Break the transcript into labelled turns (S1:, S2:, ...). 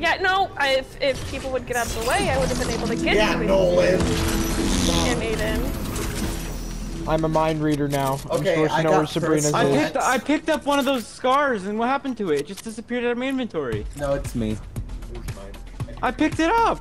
S1: Yeah, no, if, if people would get out of the way, I would have been able to get
S2: Yeah,
S1: you.
S2: Nolan.
S1: And Aiden.
S3: I'm a mind reader now. i
S2: Okay, I
S3: know where Sabrina's
S4: I picked I picked up one of those scars, and what happened to it? It just disappeared out of my inventory.
S5: No, it's me.
S4: I picked it up.